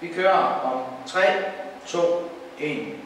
Vi kører om 3, 2, 1.